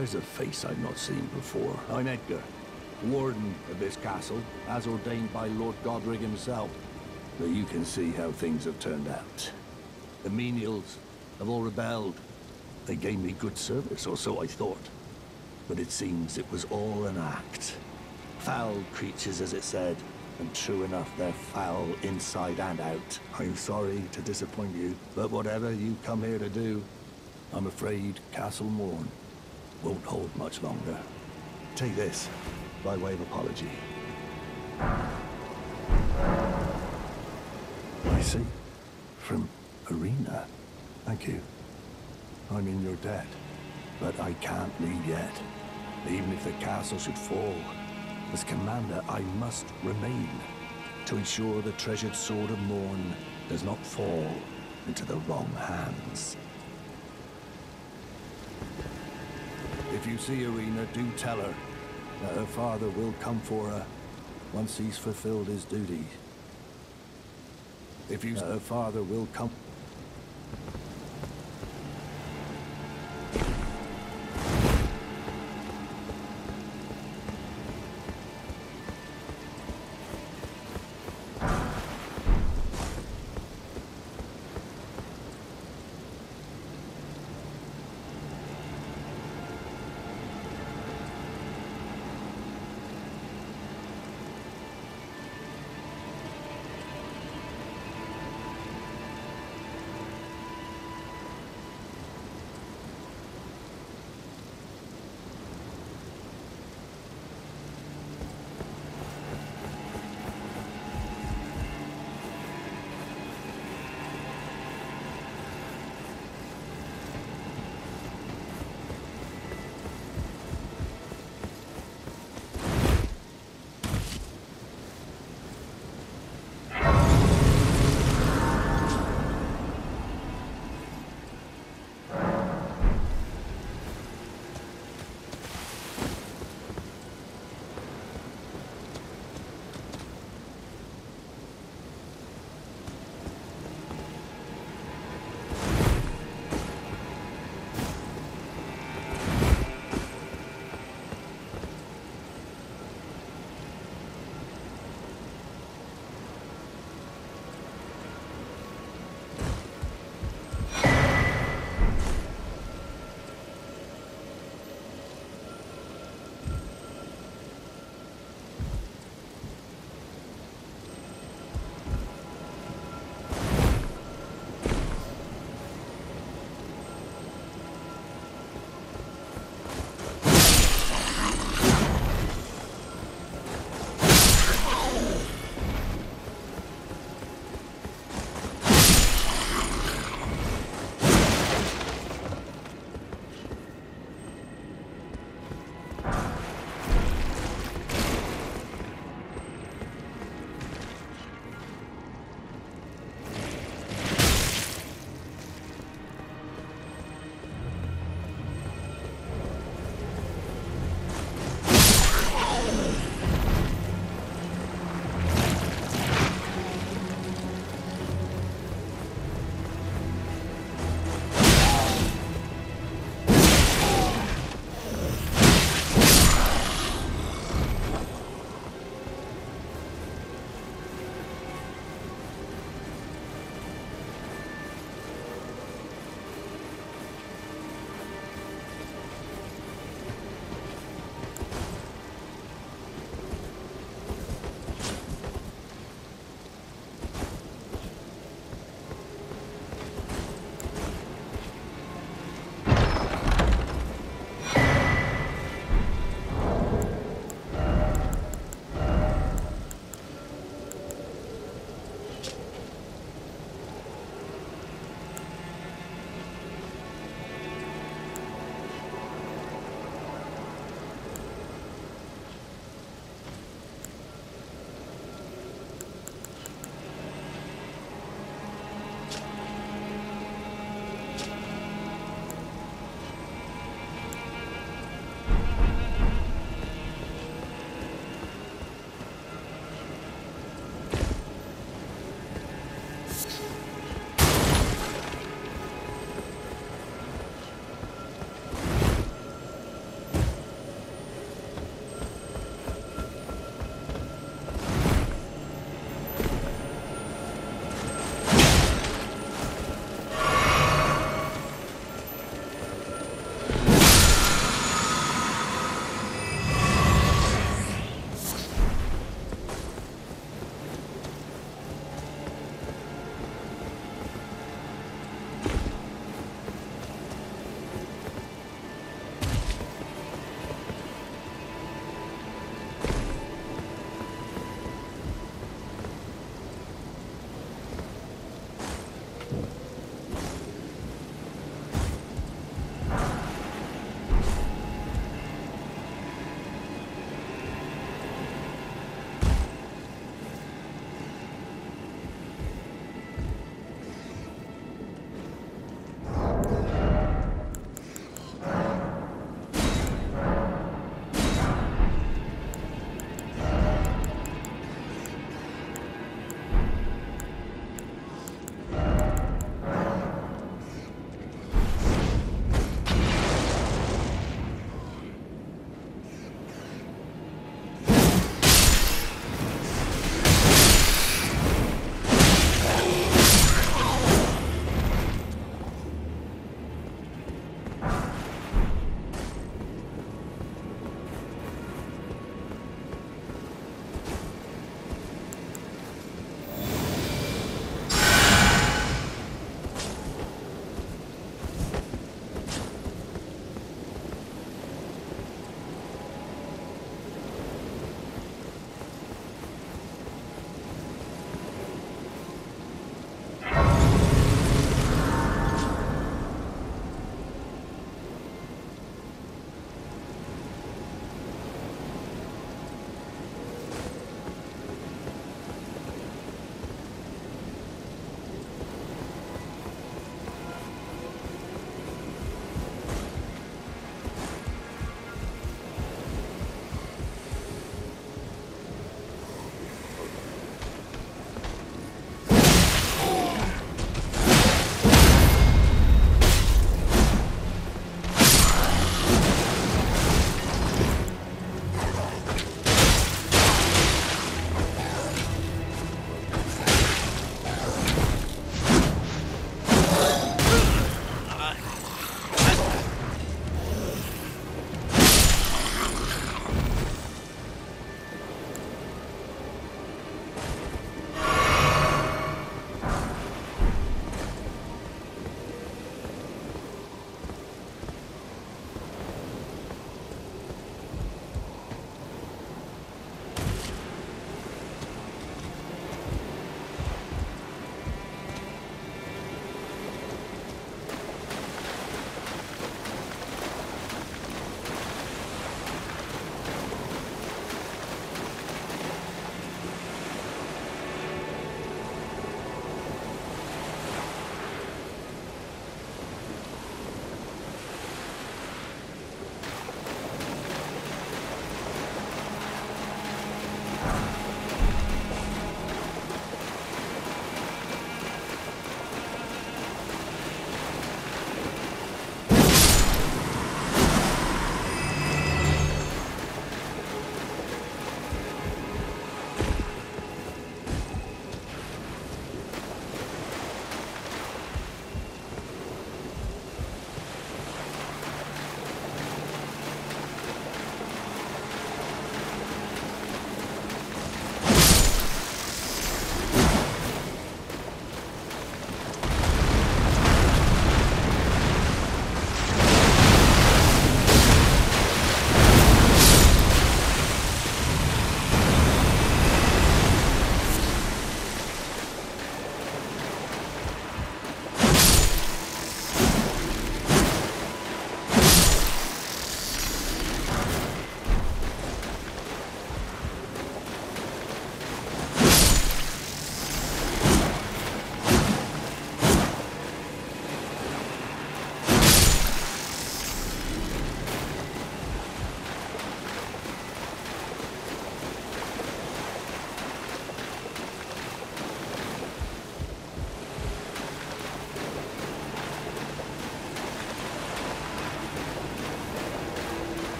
There's a face I've not seen before. I'm Edgar, warden of this castle, as ordained by Lord Godrick himself. But you can see how things have turned out. The menials have all rebelled. They gave me good service, or so I thought. But it seems it was all an act. Foul creatures, as it said, and true enough, they're foul inside and out. I'm sorry to disappoint you, but whatever you come here to do, I'm afraid Castle Morne won't hold much longer. Take this, by way of apology. I see. From Irina. Thank you. I'm in your debt, but I can't leave yet. Even if the castle should fall, as commander, I must remain to ensure the treasured sword of Morne does not fall into the wrong hands. If you see Irina, do tell her that her father will come for her once he's fulfilled his duty. If you her father will come